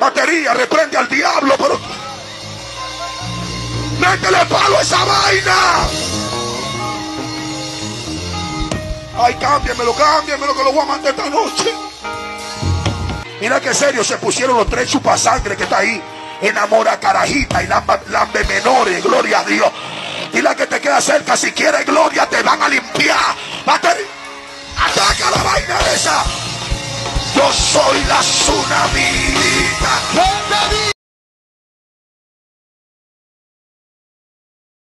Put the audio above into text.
Batería, reprende al diablo, pero. Métele palo a esa vaina. Ay, cámbiamelo, cámbiamelo, que lo voy a mandar esta noche. Mira qué serio se pusieron los tres chupasangre que está ahí. Enamora carajita y lambe menores, gloria a Dios. Y la que te queda cerca, si quieres gloria, te van a limpiar. Ataca la vaina esa. Yo soy la tsunami.